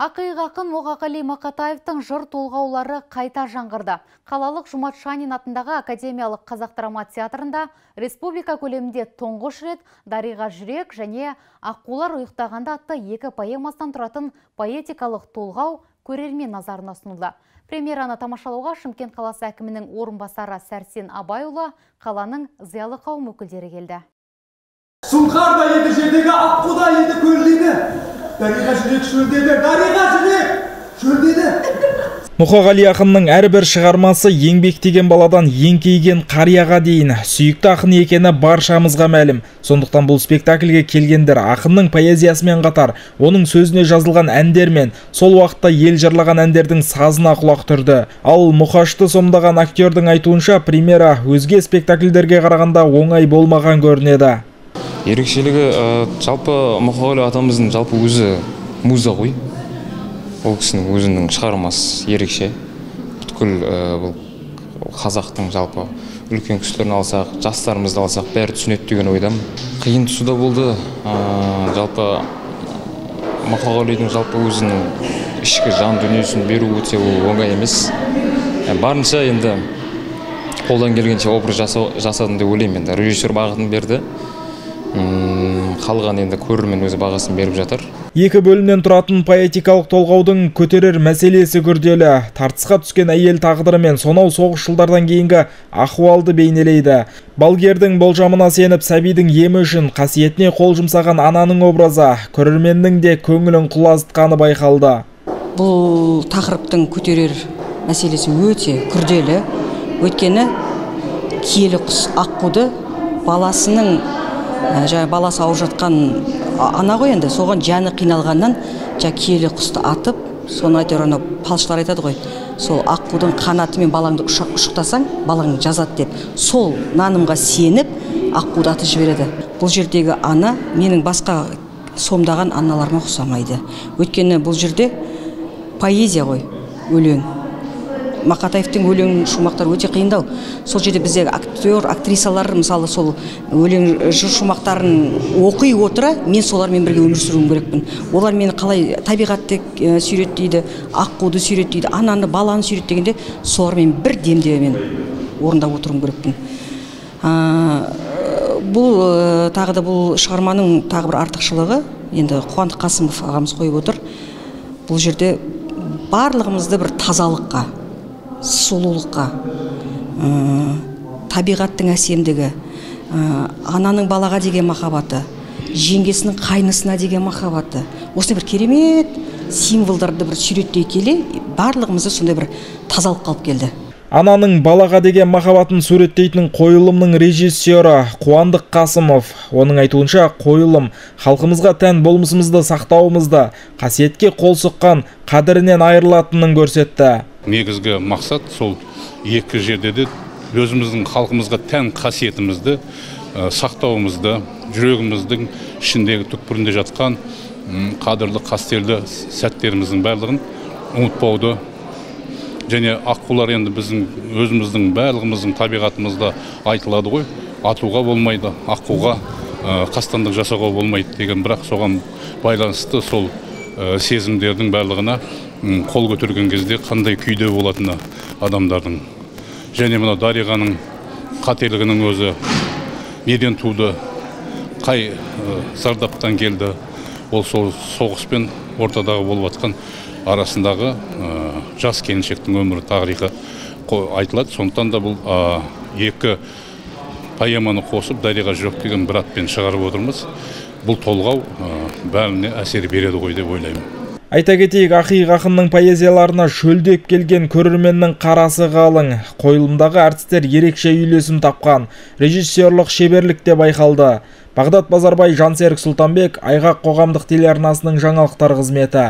Ақиық ақын Оғақали Мақатаевтың жыр толғаулары қайта жаңғырды. Қалалық Жұмат Шанин атындағы Академиялық қазақ драма театрында республика көлемінде тұңғыш рет Дариға жүрек және Аққулар ұйықтағанда атты екі поэмасынан тұратын поэтикалық толғау көрермен назарына ұсынылды. Премьераны тамашалауға Шымкент қаласы әкімінің орынбасары Сәрсен Абайұлы қаланың зиялы қауым өкілдері келді. Сұңқар да еді жердегі аққу да еді көрледі дариға жүрек шөлдеді дариға жүрек шөлдеді. Мұқағали ақынның әрбір шығармасы еңбектеген баладан еңкейген қарияға дейін. Сүйікті ақын екені баршамызға мәлім. Сондықтан бұл спектакльге келгендер ақынның поэзиясымен қатар оның сөзіне жазылған әндер мен сол уақытта ел жырлаған әндердің сазына құлақ түрді. Ал мұқашты сомдаған актердің айтуынша премьера өзге спектакльдерге қарағанда оңай болмаған көрінеді. Ерекшелігі жалпы мұқағали атамыздың жалпы өзі муза ғой. Ол кісінің өзінің шығармасы ерекше. Бүткіл бұл қазақтың жалпы үлкен кісілерін алсақ жастарымызды алсақ бәрі түсінеді деген ойдамын. Қиын тұсы да болды. Жалпы мұқағалидың жалпы өзінің ішкі жан дүниесін беру өте ол оңай емес. Барынша енді қолдан келгенше образ жасадым деп ойлаймын енді. Режиссер бағытын берді. Қалған енді көрермен өзі бағасын беріп жатыр. Екі бөлімнен тұратын поэтикалық толғаудың көтерер мәселесі күрделі. Тартысқа түскен әйел тағдыры мен сонау соғыс жылдардан кейінгі ахуалды бейнелейді. Балгердің болжамына сеніп сәбидің емі үшін қасиетіне қол жұмсаған ананың образы көрерменнің де көңілін құлазытқаны байқалды. Бұл тақырыптың көтерер мәселесі өте күрделі. Өйткені киелі құс аққуды баласының жаңа баласы ауырып жатқан ана ғой енді. Соған жаны қиналғаннан жаңа киелі құсты атып соны әйтеуір анау палшылар айтады ғой сол аққудың қанатымен балаңды ұшықтасаң балаң жазады деп. Сол нанымға сеніп аққуды атып жібереді. Бұл жердегі ана менің басқа сомдаған аналарыма ұқсамайды. Өйткені бұл жерде поэзия ғой өлең. Мақатаевтың өлең шумақтары өте қиындау. Сол жерде бізде актер актрисалар мысалы сол өлең жыр шумақтарын оқи отыра мен солармен бірге өмір сүруім керекпін. Олар мені қалай табиғатты суреттейді аққуды суреттейді ананы баланы суреттегенде солармен бір демде мен орындап отыруым керекпін. Бұл тағы да бұл шығарманың тағы бір артықшылығы енді қуандық қасымов ағамыз қойып отыр. Бұл жерде барлығымызды бір тазалыққа сұлулыққа табиғаттың әсемдігі ананың балаға деген махаббаты жеңгесінің қайнысына деген махаббаты. Осындай бір керемет символдарды бір суреттей келе барлығымызды сондай бір тазалыққа алып келді. Ананың балаға деген махаббатын суреттейтін қойылымның режиссері қуандық қасымов. Оның айтуынша қойылым халқымызға тән болмысымызды сақтауымызды қасиетке қол соққан қадірінен айырылатынын көрсетті. Негізгі мақсат сол екі жерде де өзіміздің халқымызға тән қасиетімізді сақтауымызды жүрегіміздің ішіндегі түкпірінде жатқан қадірлі қастерлі сәттеріміздің барлығын ұмытпауды және аққулар енді біздің өзіміздің барлығымыздың табиғатымызда айтылады ғой. Атуға болмайды аққуға қастандық жасауға болмайды деген. Бірақ соған байланысты сол сезімдердің барлығына қол көтерген кезде қандай күйде болатыны адамдардың. Және мына дариғаның қателігінің өзі неден туды қай зардаптан келді ол сол соғыспен ортадағы болып жатқан арасындағы жас келіншектің өмірі тарихы айтылады. Сондықтан да бұл екі поэманы қосып дариға жүрек деген бір атпен шығарып отырмыз. Бұл толғау бәріне әсер береді ғой деп ойлаймын. Айта кетейік, Ақиық ақынның поэзияларына шөлдеп келген көрерменнің қарасы қалың. Қойылымдағы әртістер ерекше үйлесім тапқан. Режиссерлық шеберлік те байқалды. Бағдат Базарбай, Жансерік Сұлтанбек, Айғақ қоғамдық телеарнасының жаңалықтар қызметі.